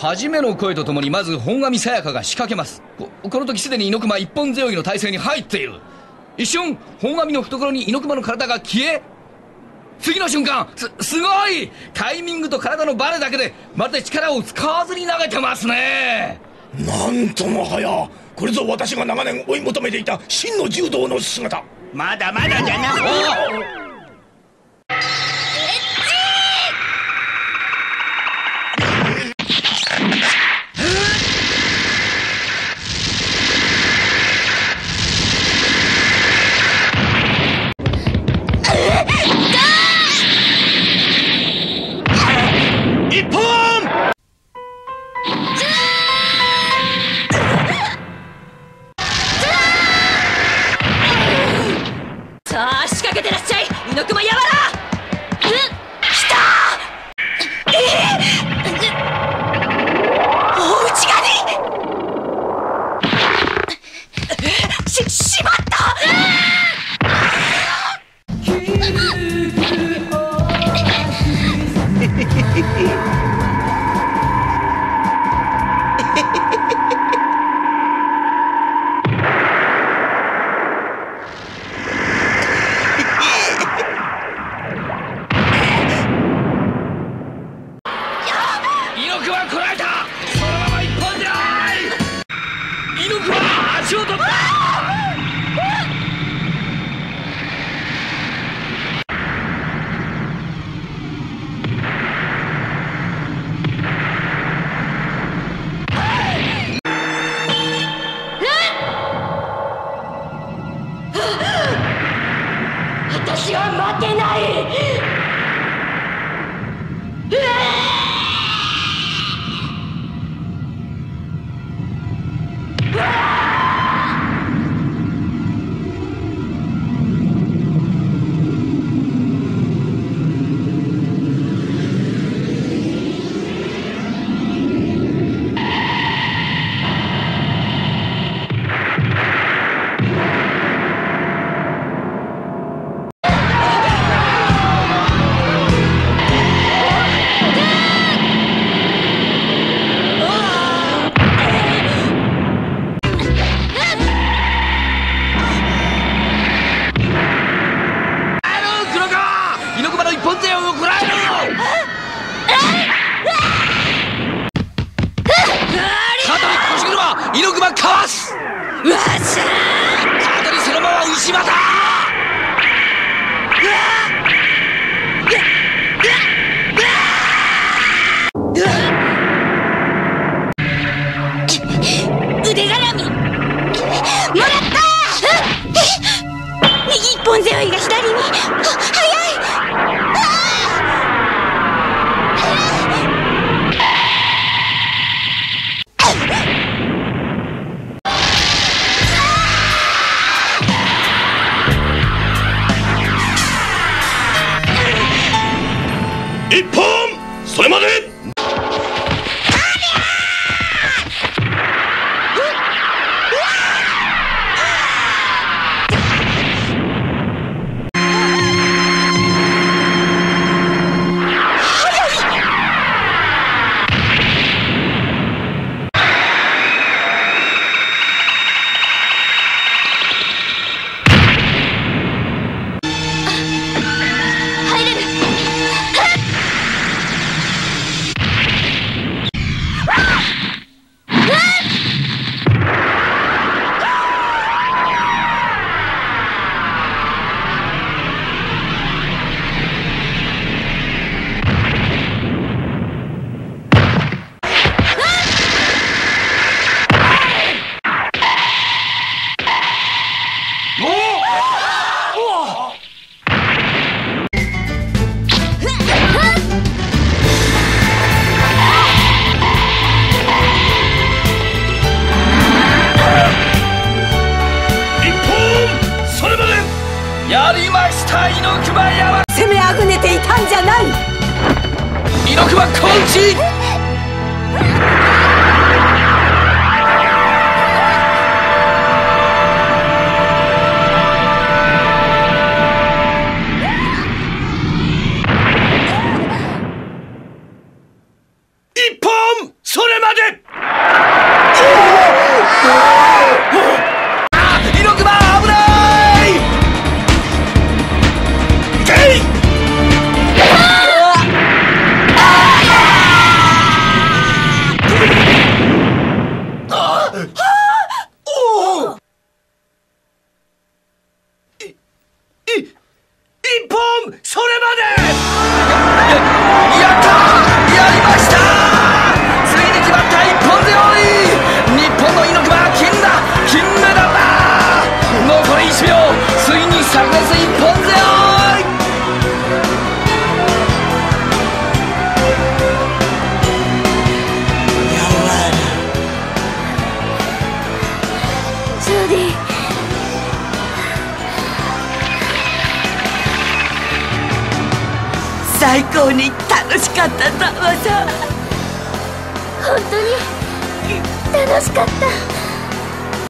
初めの声とともにまず本上さやかが仕掛けます。ここの時すでに猪熊一本背負いの体勢に入っている。一瞬本上の懐に猪熊の体が消え次の瞬間すすごい!タイミングと体のバネだけでまるで力を使わずに投げてますね。なんともはやこれぞ私が長年追い求めていた真の柔道の姿。まだまだじゃな猪熊こらえた。そのまま一本じゃない。猪熊足を取った。私は負けない。あうわっしゃ肩にそのまま牛股腕絡みもらった右一本背負いが左に一本それまで。たんじゃない猪最高に楽しかったんだわさ。本当に楽しかった。